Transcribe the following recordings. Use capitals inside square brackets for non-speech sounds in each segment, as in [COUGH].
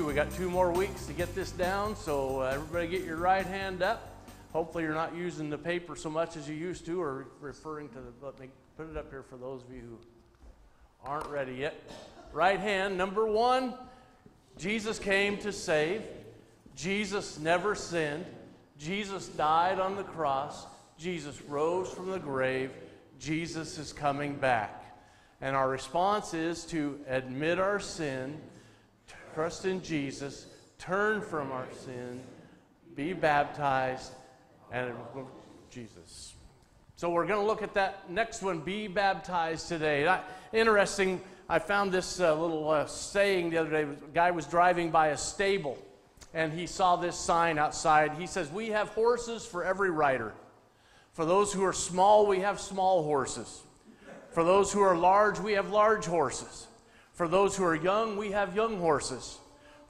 Phew, we got two more weeks to get this down, so uh, everybody get your right hand up. Hopefully, you're not using the paper so much as you used to, or referring to the. Let me put it up here for those of you who aren't ready yet. Right hand, number one Jesus came to save. Jesus never sinned. Jesus died on the cross. Jesus rose from the grave. Jesus is coming back. And our response is to admit our sin, trust in Jesus, turn from our sin, be baptized, and Jesus. So we're going to look at that next one, be baptized today. Interesting, I found this uh, little uh, saying the other day. A guy was driving by a stable, and he saw this sign outside. He says, We have horses for every rider. For those who are small, we have small horses. For those who are large, we have large horses. For those who are young, we have young horses.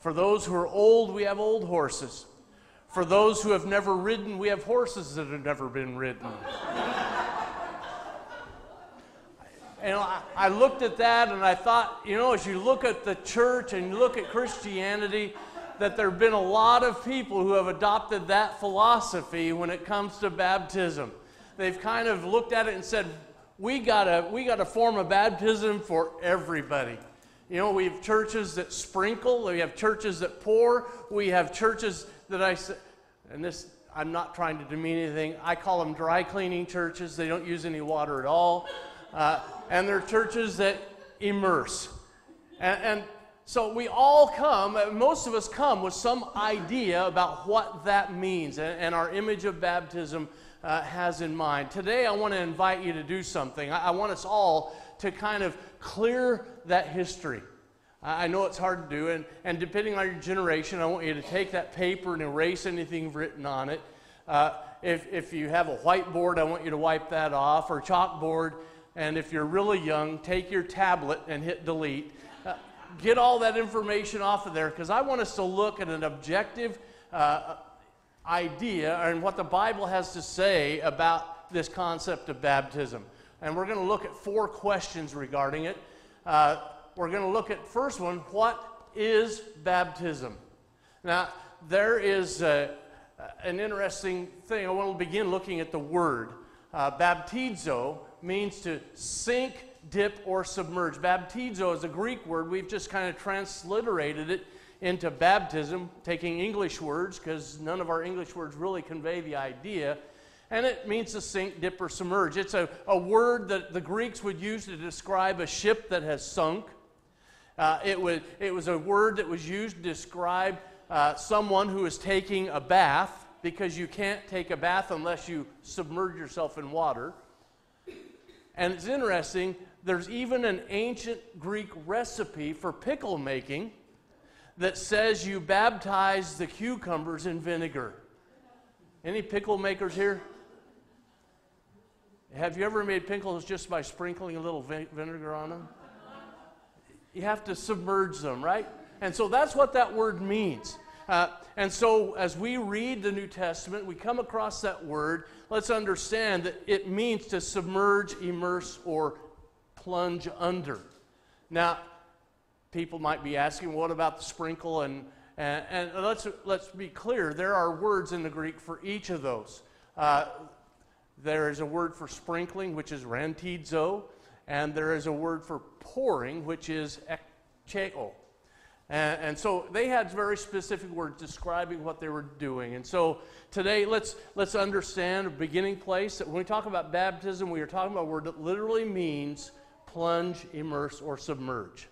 For those who are old, we have old horses. For those who have never ridden, we have horses that have never been ridden. [LAUGHS] and I, I, looked at that and I thought, you know, as you look at the church and you look at Christianity, that there have been a lot of people who have adopted that philosophy when it comes to baptism. They've kind of looked at it and said, we gotta we gotta form a baptism for everybody. You know, we have churches that sprinkle, we have churches that pour, we have churches that I say, and this I'm not trying to demean anything. I call them dry cleaning churches. They don't use any water at all, uh, and they're churches that immerse. And, and so we all come, most of us come with some idea about what that means and, and our image of baptism uh, has in mind. Today, I want to invite you to do something. I, I want us all to kind of clear that history. I know it's hard to do, and, and depending on your generation, I want you to take that paper and erase anything written on it. Uh, if, if you have a whiteboard, I want you to wipe that off, or chalkboard. And if you're really young, take your tablet and hit delete. Uh, get all that information off of there because I want us to look at an objective uh, idea and what the Bible has to say about this concept of baptism. And we're going to look at four questions regarding it. Uh, we're going to look at first one what is baptism? Now, there is a, an interesting thing. I want to begin looking at the word. Uh, baptizo means to sink, dip, or submerge. Baptizo is a Greek word. We've just kind of transliterated it into baptism, taking English words, because none of our English words really convey the idea. And it means to sink, dip, or submerge. It's a, a word that the Greeks would use to describe a ship that has sunk. Uh, it, was, it was a word that was used to describe uh, someone who is taking a bath, because you can't take a bath unless you submerge yourself in water. And it's interesting, there's even an ancient Greek recipe for pickle making that says you baptize the cucumbers in vinegar. Any pickle makers here? Have you ever made pickles just by sprinkling a little vinegar on them? You have to submerge them, right? And so that's what that word means. Uh, and so as we read the New Testament, we come across that word, let's understand that it means to submerge, immerse, or plunge under. Now, people might be asking, what about the sprinkle? And, and, and let's, let's be clear, there are words in the Greek for each of those. Uh, there is a word for sprinkling, which is rantizo, and there is a word for pouring, which is ekcheo. And, and, so they had very specific words describing what they were doing. And so today, let's, let's understand a beginning place that when we talk about baptism, we are talking about a word that literally means plunge, immerse, or submerge.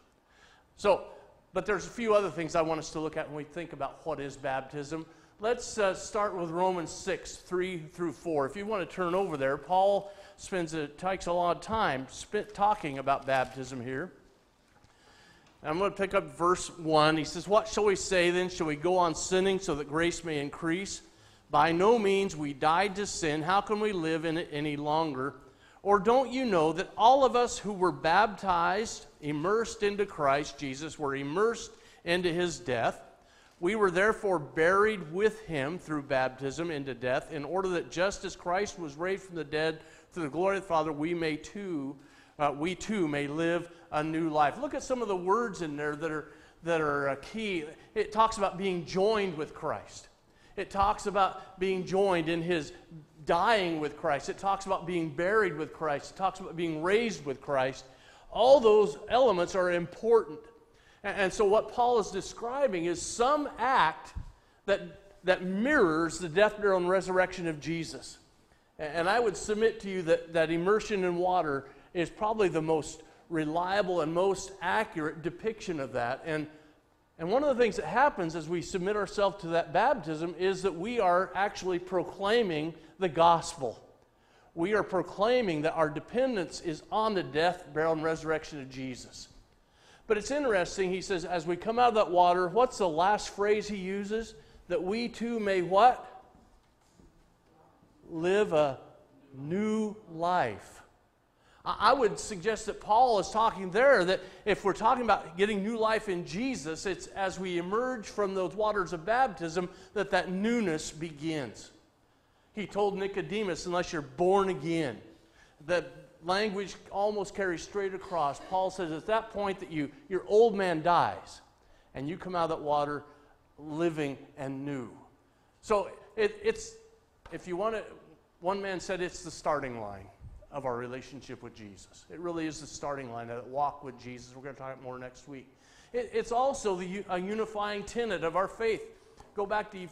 So, but there's a few other things I want us to look at when we think about what is baptism. Let's uh, start with Romans 6, 3 through 4. If you want to turn over there, Paul spends a, takes a lot of time talking about baptism here. I'm going to pick up verse 1. He says, What shall we say then? Shall we go on sinning so that grace may increase? By no means. We died to sin. How can we live in it any longer? Or don't you know that all of us who were baptized, immersed into Christ Jesus, were immersed into his death? We were therefore buried with him through baptism into death, in order that just as Christ was raised from the dead through the glory of the Father, we may too, uh, we too may live a new life. Look at some of the words in there that are that are uh, key. It talks about being joined with Christ. It talks about being joined in his dying with Christ. It talks about being buried with Christ. It talks about being raised with Christ. All those elements are important. And, so, what Paul is describing is some act that, that mirrors the death, burial, and resurrection of Jesus. And I would submit to you that, that immersion in water is probably the most reliable and most accurate depiction of that. And, and one of the things that happens as we submit ourselves to that baptism is that we are actually proclaiming the gospel. We are proclaiming that our dependence is on the death, burial, and resurrection of Jesus. But it's interesting, he says, as we come out of that water, what's the last phrase he uses? That we too may what? Live a new life. I would suggest that Paul is talking there that if we're talking about getting new life in Jesus, it's as we emerge from those waters of baptism that that newness begins. He told Nicodemus, unless you're born again, that language almost carries straight across. Paul says at that point that you, your old man dies and you come out of that water living and new. So it, it's, if you want to, one man said it's the starting line of our relationship with Jesus. It really is the starting line, of that walk with Jesus. We're going to talk more next week. It, it's also the, a unifying tenet of our faith. Go back to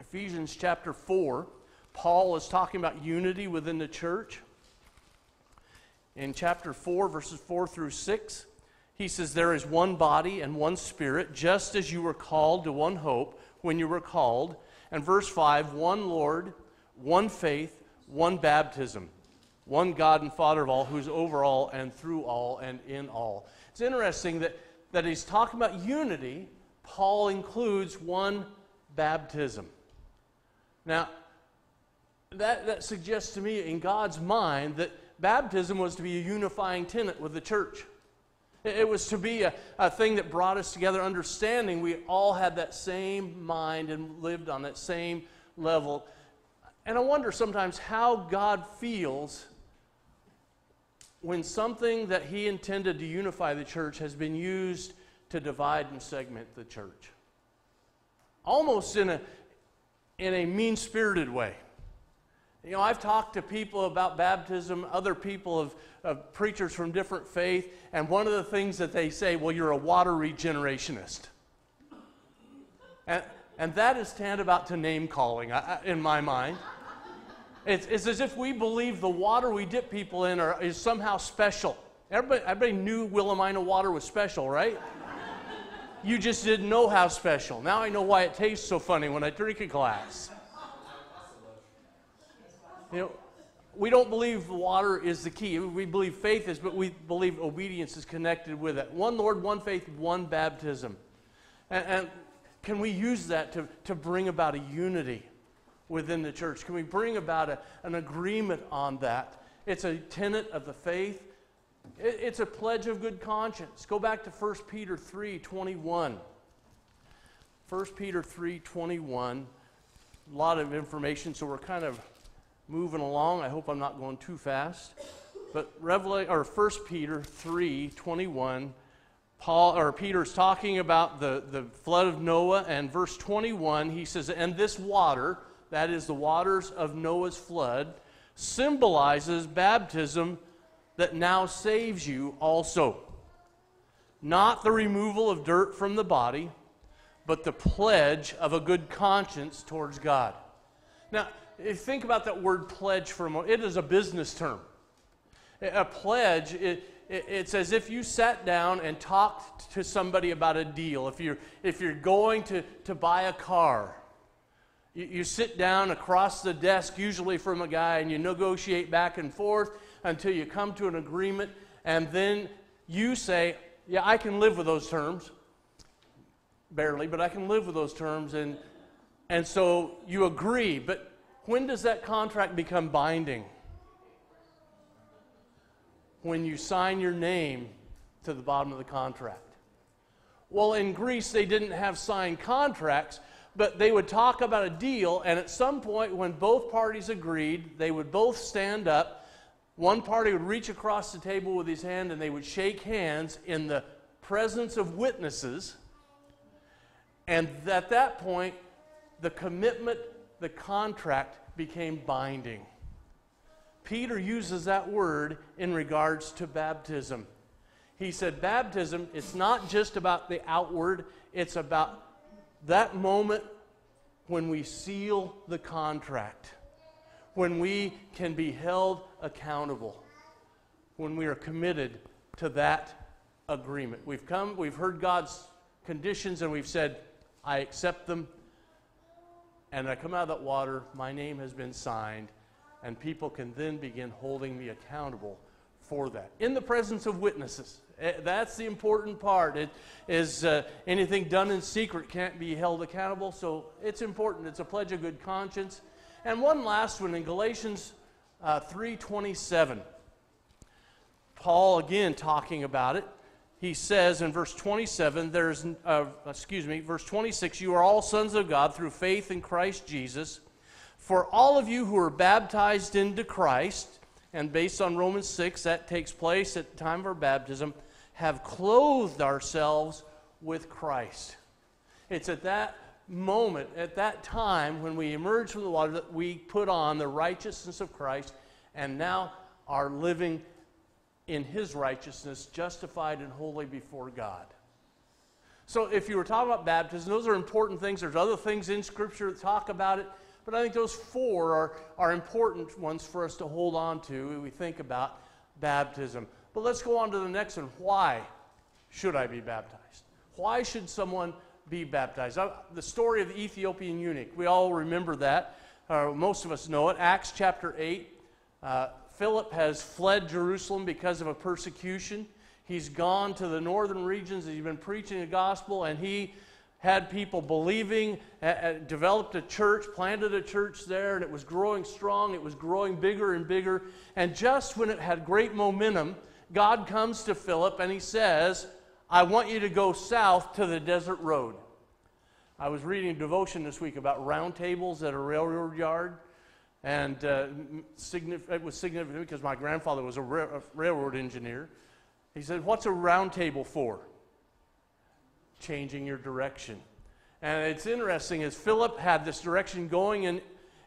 Ephesians chapter 4. Paul is talking about unity within the church. In chapter 4, verses 4 through 6, he says, There is one body and one spirit, just as you were called to one hope when you were called. And verse 5, one Lord, one faith, one baptism one God and Father of all, who's over all and through all and in all. It's interesting that, that he's talking about unity. Paul includes one baptism. Now, that, that suggests to me in God's mind that baptism was to be a unifying tenet with the church. It was to be a, a thing that brought us together, understanding we all had that same mind and lived on that same level. And I wonder sometimes how God feels when something that he intended to unify the church has been used to divide and segment the church. Almost in a, in a mean spirited way. You know, I've talked to people about baptism, other people of, of preachers from different faith, and one of the things that they say, well, you're a water regenerationist. And, and that is tantamount to name calling in my mind. It's, it's as if we believe the water we dip people in are, is somehow special. Everybody, everybody knew Willamina water was special, right? you just didn't know how special. Now I know why it tastes so funny when I drink a glass. You know, we don't believe water is the key. We believe faith is, but we believe obedience is connected with it. One Lord, one faith, one baptism. And, and can we use that to, to bring about a unity? within the church? Can we bring about a, an agreement on that? It's a tenet of the faith. It, it's a pledge of good conscience. Go back to 1 Peter 3 21. 1 Peter 3 21. A lot of information, so we're kind of moving along. I hope I'm not going too fast. But Revelation or 1 Peter 3 21. Paul or Peter's talking about the, the flood of Noah, and verse 21, he says, And this water, that is the waters of Noah's flood, symbolizes baptism that now saves you also. Not the removal of dirt from the body, but the pledge of a good conscience towards God. Now, think about that word pledge for a moment. It is a business term. A pledge, it, it, it's as if you sat down and talked to somebody about a deal. If you're, if you're going to, to buy a car, you, you sit down across the desk, usually from a guy, and you negotiate back and forth until you come to an agreement, and then you say, Yeah, I can live with those terms. Barely, but I can live with those terms. And, and so you agree. But when does that contract become binding? When you sign your name to the bottom of the contract. Well, in Greece, they didn't have signed contracts, but they would talk about a deal, and at some point, when both parties agreed, they would both stand up. One party would reach across the table with his hand, and they would shake hands in the presence of witnesses. And at that point, the commitment, the contract became binding. Peter uses that word in regards to baptism. He said, Baptism, it's not just about the outward, it's about that moment when we seal the contract, when we can be held accountable, when we are committed to that agreement. We've come, we've heard God's conditions, and we've said, I accept them. And I come out of that water, my name has been signed, and people can then begin holding me accountable for that in the presence of witnesses. Eh, that's the important part. It is uh, anything done in secret can't be held accountable, so it's important. It's a pledge of good conscience. And one last one in Galatians uh, 3:27. Paul again talking about it. He says in verse 27, there's, uh, excuse me, verse 26, you are all sons of God through faith in Christ Jesus. For all of you who are baptized into Christ, and based on Romans 6, that takes place at the time of our baptism, have clothed ourselves with Christ. It's at that moment, at that time, when we emerge from the water, that we put on the righteousness of Christ and now are living in his righteousness, justified and holy before God. So, if you were talking about baptism, those are important things. There's other things in Scripture that talk about it, but I think those four are, are important ones for us to hold on to when we think about baptism. But let's go on to the next one. Why should I be baptized? Why should someone be baptized? Uh, the story of the Ethiopian eunuch, we all remember that. Uh, most of us know it. Acts chapter 8. Uh, Philip has fled Jerusalem because of a persecution. He's gone to the northern regions. He's been preaching the gospel, and he had people believing, developed a church, planted a church there, and it was growing strong. It was growing bigger and bigger. And just when it had great momentum, God comes to Philip and he says, I want you to go south to the desert road. I was reading a devotion this week about round tables at a railroad yard. And uh, it was significant because my grandfather was a, ra- a railroad engineer. He said, What's a round table for? Changing your direction. And it's interesting, as Philip had this direction going in,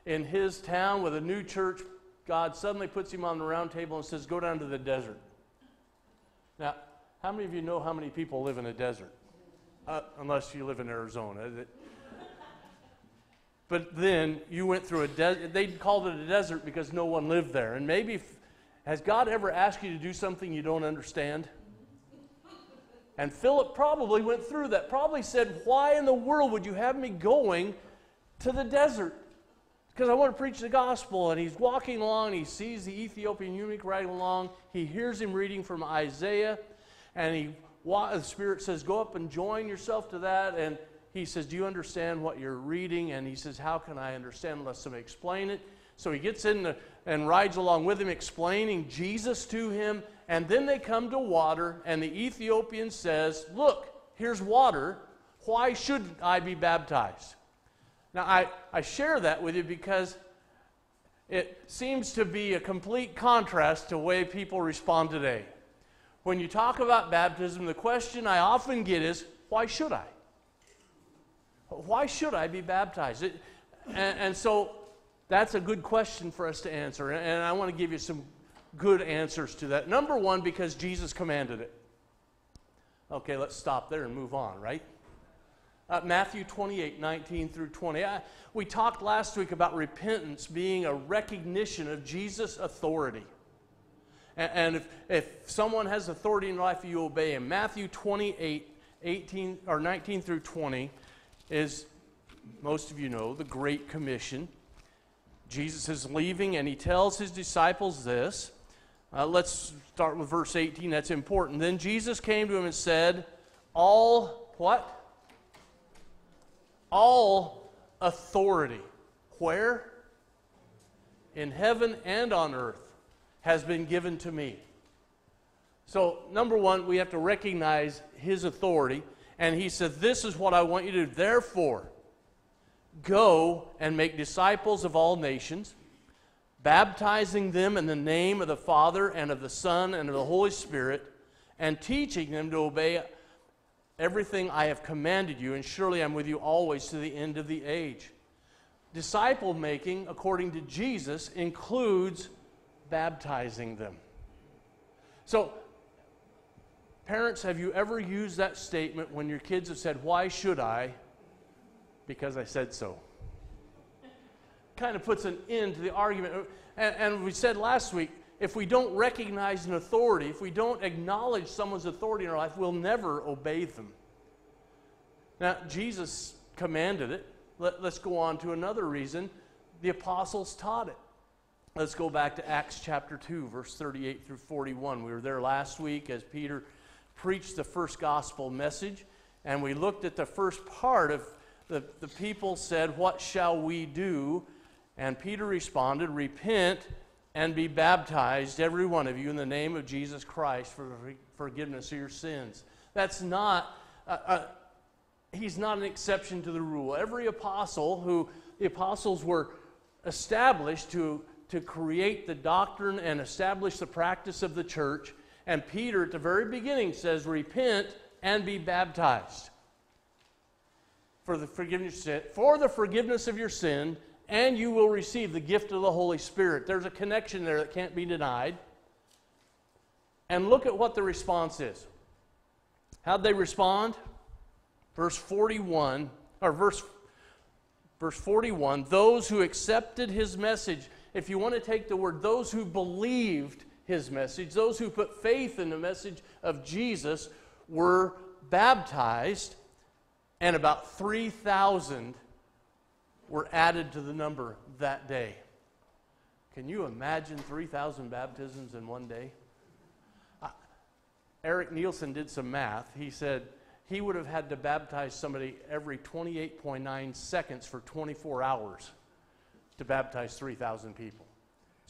in his town with a new church, God suddenly puts him on the round table and says, Go down to the desert. Now, how many of you know how many people live in a desert? Uh, unless you live in Arizona. But then you went through a desert. They called it a desert because no one lived there. And maybe, has God ever asked you to do something you don't understand? And Philip probably went through that. Probably said, Why in the world would you have me going to the desert? Because I want to preach the gospel. And he's walking along, he sees the Ethiopian eunuch riding along. He hears him reading from Isaiah, and he, the Spirit says, Go up and join yourself to that. And he says, Do you understand what you're reading? And he says, How can I understand unless somebody explain it? So he gets in the, and rides along with him, explaining Jesus to him. And then they come to water, and the Ethiopian says, Look, here's water. Why should I be baptized? Now, I, I share that with you because it seems to be a complete contrast to the way people respond today. When you talk about baptism, the question I often get is, why should I? Why should I be baptized? It, and, and, so that's a good question for us to answer. And I want to give you some good answers to that. Number one, because Jesus commanded it. Okay, let's stop there and move on, right? Uh, Matthew 28, 19 through 20. I, we talked last week about repentance being a recognition of Jesus' authority. And, and if, if someone has authority in life, you obey him. Matthew 28, 18, or 19 through 20 is, most of you know, the Great Commission. Jesus is leaving and he tells his disciples this. Uh, let's start with verse 18. That's important. Then Jesus came to him and said, All what? all authority, where? In heaven and on earth, has been given to me. So, number one, we have to recognize his authority. And he said, This is what I want you to do. Therefore, go and make disciples of all nations, baptizing them in the name of the Father and of the Son and of the Holy Spirit, and teaching them to obey everything I have commanded you, and surely I'm with you always to the end of the age. Disciple making, according to Jesus, includes baptizing them. So, parents, have you ever used that statement when your kids have said, Why should I? Because I said so. kind of puts an end to the argument. And, and we said last week, if we don't recognize an authority, if we don't acknowledge someone's authority in our life, we'll never obey them. Now, Jesus commanded it. Let, us go on to another reason. The apostles taught it. Let's go back to Acts chapter 2, verse 38 through 41. We were there last week as Peter preached the first gospel message, and we looked at the first part of the, the people said, What shall we do? And Peter responded, Repent and be baptized, every one of you, in the name of Jesus Christ for the forgiveness of your sins. That's not, uh, uh, he's not an exception to the rule. Every apostle who, the apostles were established to, to create the doctrine and establish the practice of the church. And Peter, at the very beginning, says, Repent and be baptized for the forgiveness, for the forgiveness of your sin and you will receive the gift of the Holy Spirit. There's a connection there that can't be denied. And look at what the response is. How'd they respond? Verse 41, or verse, verse 41 those who accepted his message. If you want to take the word, those who believed his message, those who put faith in the message of Jesus were baptized, and about 3,000 were added to the number that day. Can you imagine 3,000 baptisms in one day? Uh, Eric Nielsen did some math. He said he would have had to baptize somebody every 28.9 seconds for 24 hours to baptize 3,000 people.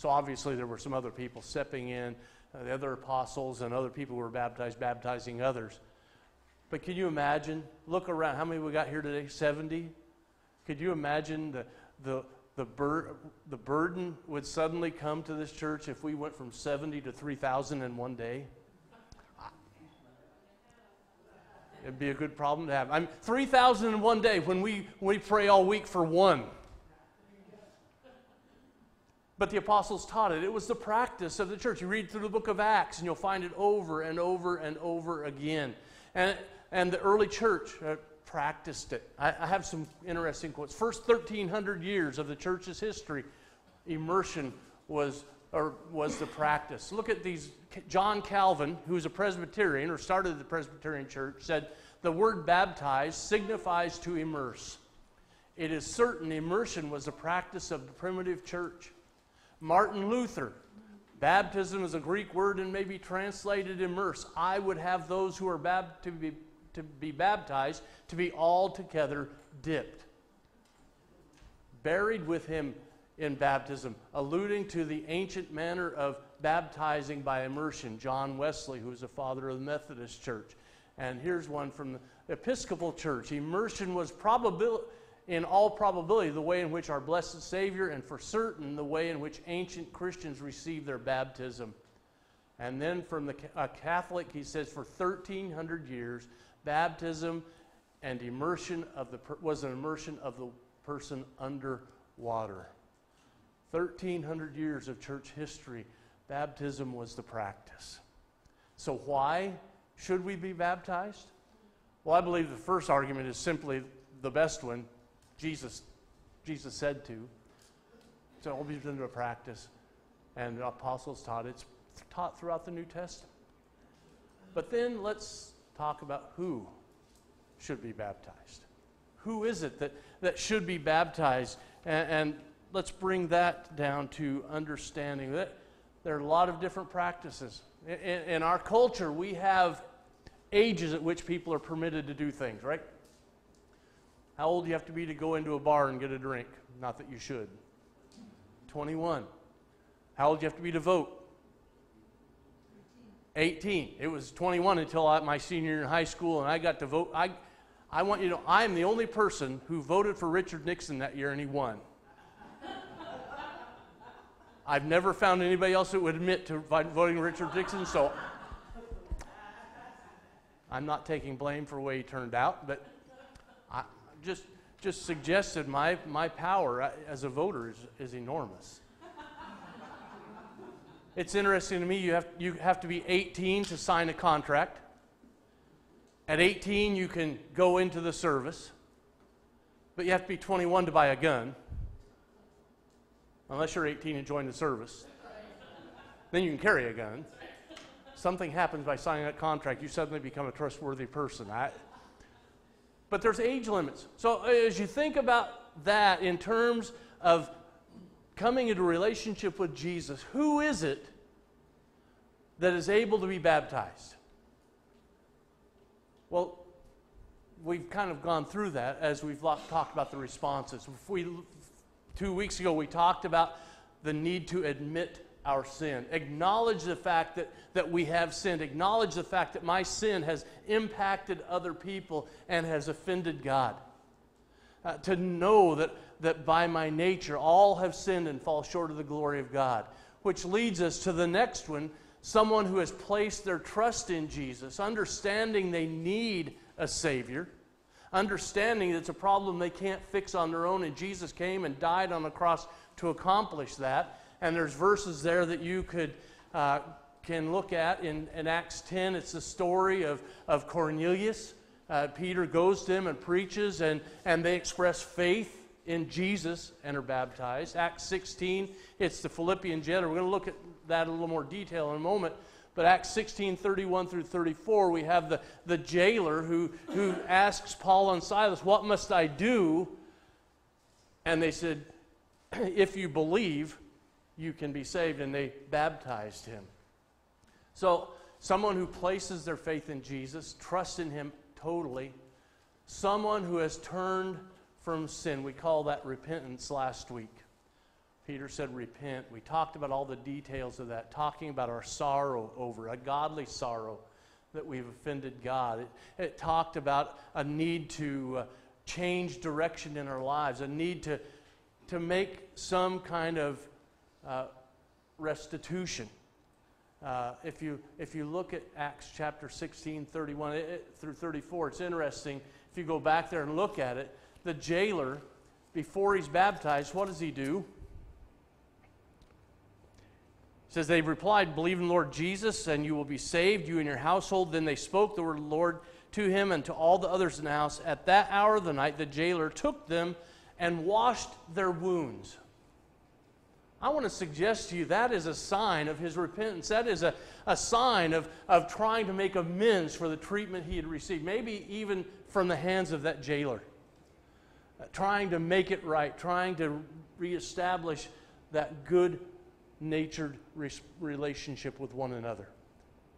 So obviously, there were some other people stepping in, uh, the other apostles and other people who were baptized, baptizing others. But can you imagine? Look around. How many we got here today? 70? Could you imagine the, the, the, bur- the burden would suddenly come to this church if we went from 70 to 3,000 in one day? It'd be a good problem to have. I'm 3,000 in one day when we, we pray all week for one. But the apostles taught it. It was the practice of the church. You read through the book of Acts and you'll find it over and over and over again. And, and the early church, uh, practiced it. I, I have some interesting quotes. First 1,300 years of the church's history, immersion was, or was the practice. Look at these. John Calvin, who was a Presbyterian or started the Presbyterian church, said the word baptize signifies to immerse. It is certain immersion was a practice of the primitive church. Martin Luther, baptism is a Greek word and may be translated immerse. I would have those who are bab- to be to be baptized to be altogether dipped. Buried with him in baptism, alluding to the ancient manner of baptizing by immersion. John Wesley, who was the father of the Methodist Church. And here's one from the Episcopal Church. Immersion was probabil- in all probability the way in which our blessed Savior, and for certain the way in which ancient Christians received their baptism. And then from the a Catholic, he says, for 1,300 years, baptism and immersion of the was an immersion of the person under water. 1300 years of church history, baptism was the practice. So why should we be baptized? Well, I believe the first argument is simply the best one. Jesus Jesus said to. So it's always been a practice. And the apostles taught. It's taught throughout the New Testament. But then let's talk about who should be baptized. Who is it that, that should be baptized? And, and let's bring that down to understanding that there are a lot of different practices. In, in, our culture, we have ages at which people are permitted to do things, right? How old do you have to be to go into a bar and get a drink? Not that you should. 21. How old do you have to be to vote? 18. It was 21 until I, my senior year in high school, and I got to vote. I, I want you to know I'm the only person who voted for Richard Nixon that year, and he won. I've never found anybody else that would admit to voting Richard Nixon, so I'm not taking blame for the way he turned out, but just, just suggested my, my power uh, as a voter is, is enormous. it's interesting to me, you have, you have to be 18 to sign a contract. At 18, you can go into the service, but you have to be 21 to buy a gun, unless you're 18 and join the service. Then you can carry a gun something happens by signing that contract, you suddenly become a trustworthy person. I, but there's age limits. So uh, as you think about that in terms of coming into relationship with Jesus, who is it that is able to be baptized? Well, we've kind of gone through that as we've talked about the responses. We, two weeks ago, we talked about the need to admit our sin. Acknowledge the fact that, that we have sinned. Acknowledge the fact that my sin has impacted other people and has offended God. Uh, to know that, that by my nature all have sinned and fall short of the glory of God. Which leads us to the next one someone who has placed their trust in Jesus, understanding they need a Savior, understanding that it's a problem they can't fix on their own, and Jesus came and died on the cross to accomplish that and there's verses there that you could uh, can look at in, in Acts 10. It's the story of, of Cornelius. Uh, Peter goes to him and preaches, and, and they express faith in Jesus and are baptized. Acts 16, it's the Philippian jailer. We're going to look at that a little more detail in a moment. But Acts 16, 31 through 34, we have the, the jailer who, who asks Paul and Silas, What must I do? And they said, If you believe, you can be saved. And they baptized him. So, someone who places their faith in Jesus, trusts in him totally, someone who has turned from sin. We call that repentance last week. Peter said, Repent. We talked about all the details of that, talking about our sorrow over a godly sorrow that we've offended God. It, it talked about a need to uh, change direction in our lives, a need to, to make some kind of uh, restitution. Uh, if, you, if you look at Acts chapter 16, 31 it, through 34, it's interesting. If you go back there and look at it, the jailer, before he's baptized, what does he do? It says, They replied, Believe in Lord Jesus, and you will be saved, you and your household. Then they spoke the word of the Lord to him and to all the others in the house. At that hour of the night, the jailer took them and washed their wounds. I want to suggest to you that is a sign of his repentance. That is a, a sign of, of trying to make amends for the treatment he had received, maybe even from the hands of that jailer. Uh, trying to make it right, trying to reestablish that good natured res- relationship with one another.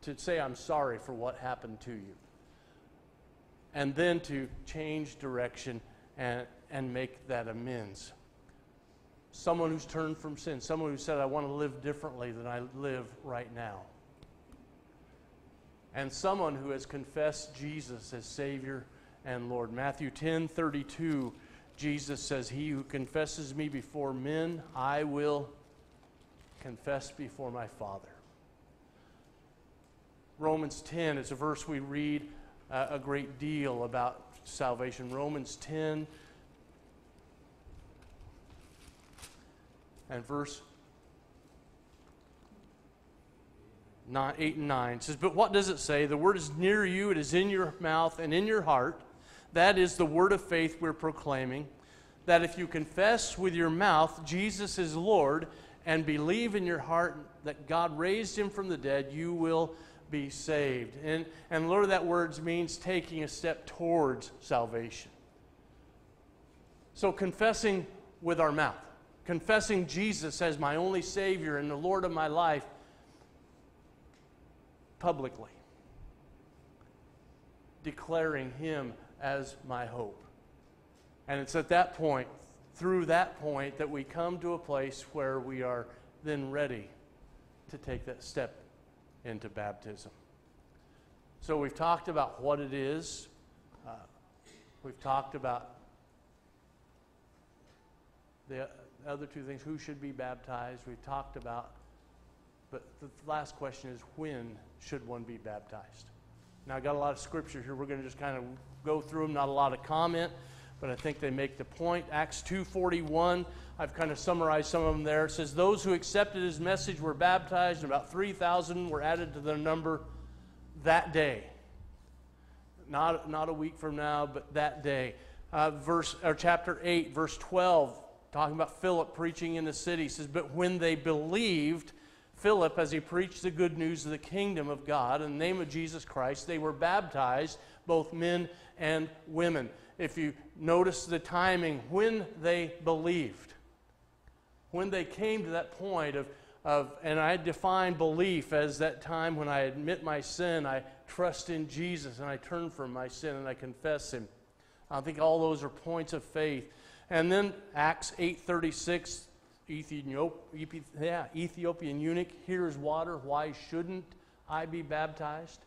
To say, I'm sorry for what happened to you. And then to change direction and, and make that amends someone who's turned from sin, someone who said, I want to live differently than I live right now. And someone who has confessed Jesus as Savior and Lord. Matthew 10 32, Jesus says, He who confesses me before men, I will confess before my Father. Romans 10 is a verse we read uh, a great deal about salvation. Romans 10 and verse 9, 8 and 9 says, But what does it say? The word is near you, it is in your mouth and in your heart. That is the word of faith we're proclaiming. That if you confess with your mouth Jesus is Lord and believe in your heart that God raised him from the dead, you will be saved. And, and Lord, that word means taking a step towards salvation. So confessing with our mouth confessing Jesus as my only Savior and the Lord of my life publicly, declaring Him as my hope. And it's at that point, through that point, that we come to a place where we are then ready to take that step into baptism. So we've talked about what it is. Uh, we've talked about the other two things who should be baptized, we've talked about. But the last question is when should one be baptized? Now, I got a lot of scripture here. We're going to just kind of go through them, not a lot of comment, but I think they make the point. Acts 2:41, I've kind of summarized some of them there. It says those who accepted his message were baptized, and about 3,000 were added to their number that day. Not, not a week from now, but that day. Uh, verse or chapter 8, verse 12, talking about Philip preaching in the city, He says, But when they believed, Philip, as he preached the good news of the kingdom of God in the name of Jesus Christ, they were baptized, both men and women. If you notice the timing, when they believed, when they came to that point of, of and I define belief as that time when I admit my sin, I trust in Jesus, and I turn from my sin and I confess Him. I think all those are points of faith. And then Acts 8:36 Ethiopian, yeah, Ethiopian eunuch, here's water. Why shouldn't I be baptized?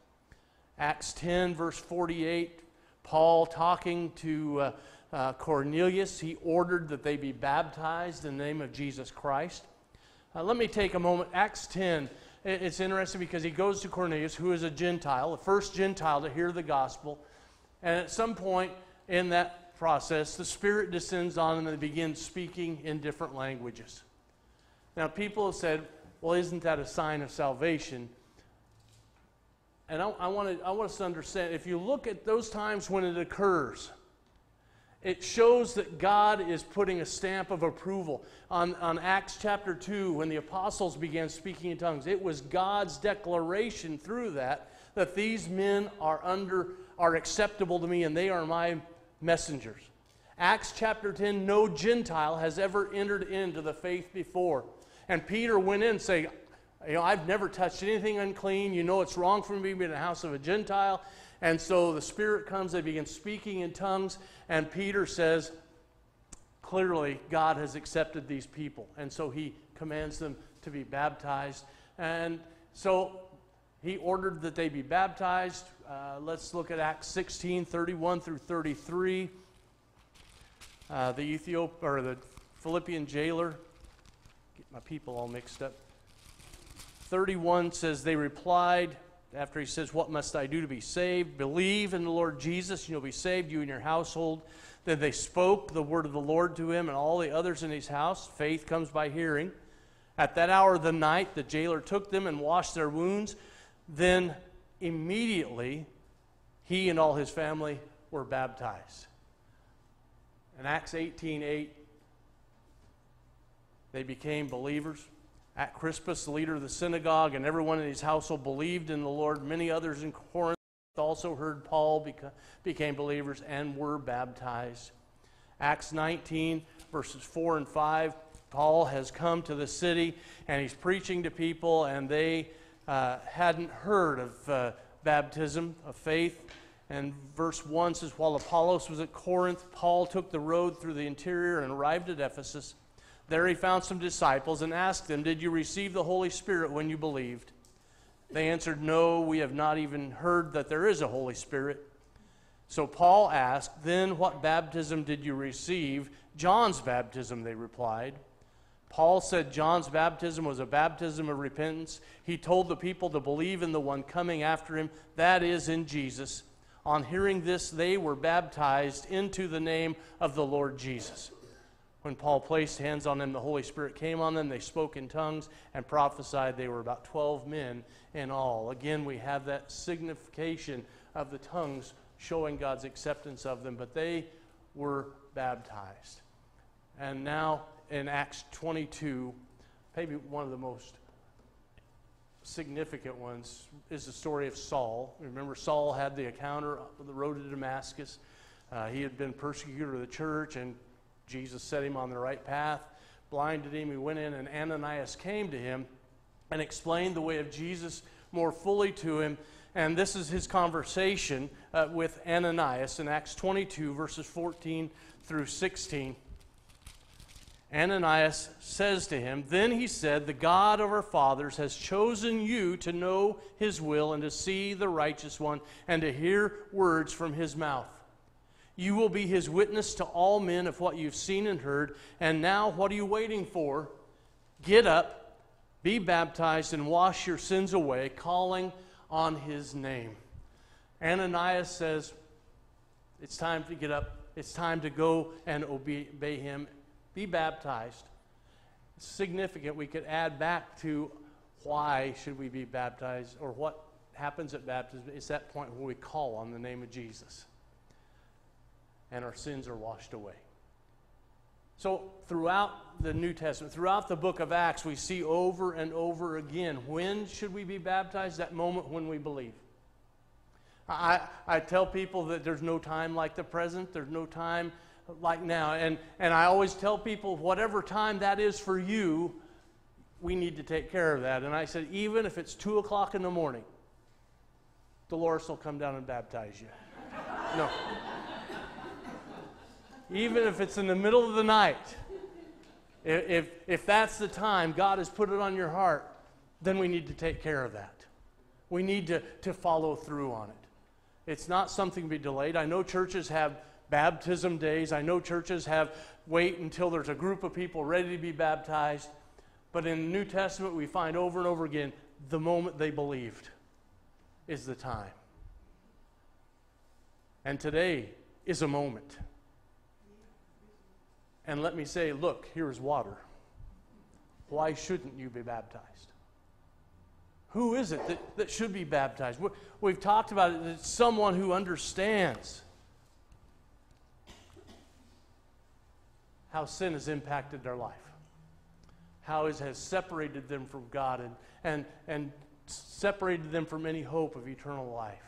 Acts 10, verse 48, Paul talking to uh, uh, Cornelius, he ordered that they be baptized in the name of Jesus Christ. Uh, let me take a moment. Acts 10, it's interesting because he goes to Cornelius, who is a Gentile, the first Gentile to hear the gospel. And at some point in that process, the Spirit descends on them and they begin speaking in different languages. Now, people have said, well, isn't that a sign of salvation? And I, I, want, to, I want us to understand if you look at those times when it occurs, it shows that God is putting a stamp of approval. On, on Acts chapter 2, when the apostles began speaking in tongues, it was God's declaration through that that these men are under are acceptable to me and they are my messengers. Acts chapter 10, no Gentile has ever entered into the faith before. And Peter went in saying, You know, I've never touched anything unclean. You know it's wrong for me to be in the house of a Gentile. And so the Spirit comes, they begin speaking in tongues, and Peter says, Clearly, God has accepted these people. And so he commands them to be baptized. And so he ordered that they be baptized. Uh, let's look at Acts 16 31 through 33. Uh, the Ethiop or the Philippian jailer, get my people all mixed up. 31 says, They replied, after he says, What must I do to be saved? Believe in the Lord Jesus, and you'll be saved, you and your household. Then they spoke the word of the Lord to him and all the others in his house. Faith comes by hearing. At that hour of the night, the jailer took them and washed their wounds. Then immediately he and all his family were baptized. In Acts 18 8, they became believers. At Crispus, the leader of the synagogue, and everyone in his household believed in the Lord. Many others in Corinth also heard Paul became believers and were baptized. Acts 19, verses 4 and 5, Paul has come to the city and he's preaching to people, and they uh, hadn't heard of uh, baptism, of faith. And verse 1 says, While Apollos was at Corinth, Paul took the road through the interior and arrived at Ephesus. There he found some disciples and asked them, Did you receive the Holy Spirit when you believed? They answered, No, we have not even heard that there is a Holy Spirit. So Paul asked, Then what baptism did you receive? John's baptism, they replied. Paul said John's baptism was a baptism of repentance. He told the people to believe in the one coming after him, that is, in Jesus. On hearing this, they were baptized into the name of the Lord Jesus. When Paul placed hands on them, the Holy Spirit came on them. They spoke in tongues and prophesied. They were about 12 men in all. Again, we have that signification of the tongues showing God's acceptance of them, but they were baptized. And now in Acts 22, maybe one of the most significant ones is the story of Saul. Remember, Saul had the encounter on the road to Damascus. Uh, he had been persecutor of the church, and Jesus set him on the right path, blinded him. He went in, and Ananias came to him and explained the way of Jesus more fully to him. And this is his conversation uh, with Ananias in Acts 22, verses 14 through 16. Ananias says to him, Then he said, The God of our fathers has chosen you to know his will and to see the righteous one and to hear words from his mouth. You will be his witness to all men of what you've seen and heard. And now, what are you waiting for? Get up, be baptized, and wash your sins away, calling on his name. Ananias says, It's time to get up. It's time to go and obey, him. Be baptized. It's significant. We could add back to why should we be baptized or what happens at baptism. It's that point where we call on the name of Jesus and our sins are washed away. So, throughout the New Testament, throughout the book of Acts, we see over and over again when should we be baptized? That moment when we believe. I, I tell people that there's no time like the present, there's no time like now. And, and I always tell people, whatever time that is for you, we need to take care of that. And I said, even if it's 2 o'clock in the morning, Dolores will come down and baptize you. No even if it's in the middle of the night, if, if that's the time God has put it on your heart, then we need to take care of that. We need to, to follow through on it. It's not something to be delayed. I know churches have baptism days. I know churches have wait until there's a group of people ready to be baptized. But in the New Testament, we find over and over again the moment they believed is the time. And today is a moment and let me say, look, here's water. Why shouldn't you be baptized? Who is it that, that should be baptized? We've talked about it. It's someone who understands how sin has impacted their life, how it has separated them from God and, and, and separated them from any hope of eternal life.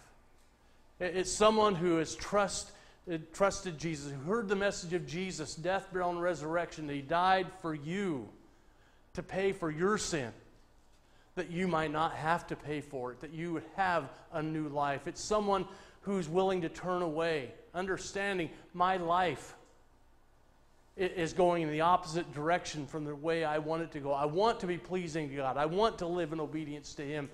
It's someone who has trust, trusted Jesus, who heard the message of Jesus, death, burial, and resurrection, that he died for you to pay for your sin, that you might not have to pay for it, that you would have a new life. It's someone who's willing to turn away, understanding my life is going in the opposite direction from the way I want it to go. I want to be pleasing to God. I want to live in obedience to Him.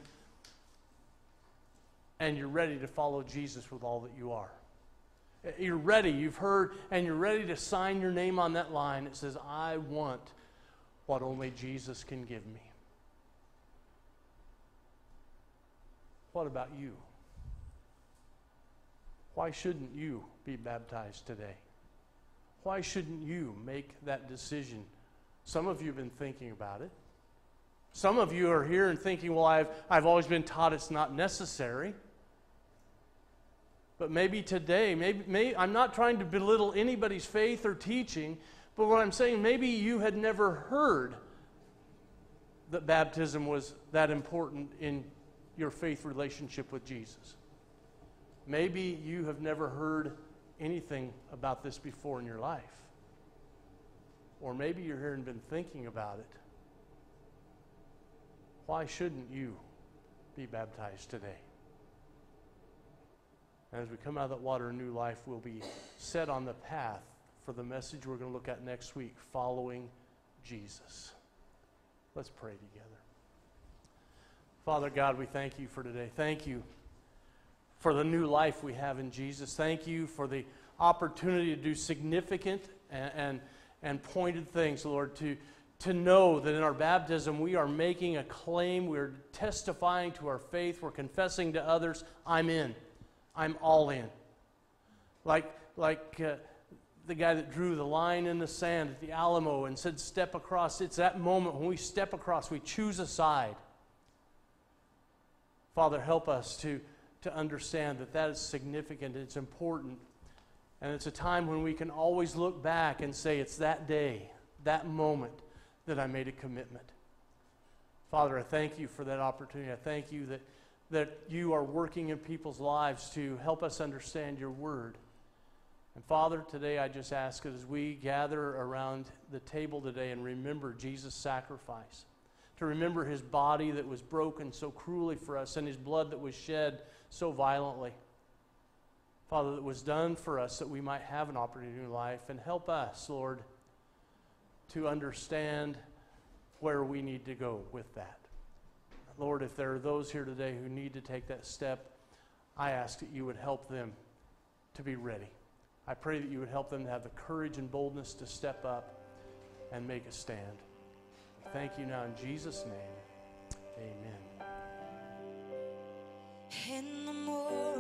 And you're ready to follow Jesus with all that you are. You're ready. You've heard, and you're ready to sign your name on that line. It says, I want what only Jesus can give me. What about you? Why shouldn't you be baptized today? Why shouldn't you make that decision? Some of you have been thinking about it. Some of you are here and thinking, well, I've, I've always been taught it's not necessary. But maybe today, maybe, maybe I'm not trying to belittle anybody's faith or teaching, but what I'm saying, maybe you had never heard that baptism was that important in your faith relationship with Jesus. Maybe you have never heard anything about this before in your life. Or maybe you're here and been thinking about it. Why shouldn't you be baptized today? And as we come out of that water, a new life will be set on the path for the message we're going to look at next week following Jesus. Let's pray together. Father God, we thank you for today. Thank you for the new life we have in Jesus. Thank you for the opportunity to do significant and, and, and pointed things, Lord, to, to know that in our baptism we are making a claim, we're testifying to our faith, we're confessing to others, I'm in. I'm all in. Like, like uh, the guy that drew the line in the sand at the Alamo and said, Step across. It's that moment when we step across, we choose a side. Father, help us to, to understand that that is significant, it's important, and it's a time when we can always look back and say, It's that day, that moment that I made a commitment. Father, I thank you for that opportunity. I thank you that that you are working in people's lives to help us understand your word. And Father, today I just ask that as we gather around the table today and remember Jesus' sacrifice, to remember his body that was broken so cruelly for us and his blood that was shed so violently. Father, that was done for us that we might have an opportunity in life. And help us, Lord, to understand where we need to go with that. Lord, if there are those here today who need to take that step, I ask that you would help them to be ready. I pray that you would help them to have the courage and boldness to step up and make a stand. Thank you now in Jesus' name. Amen. In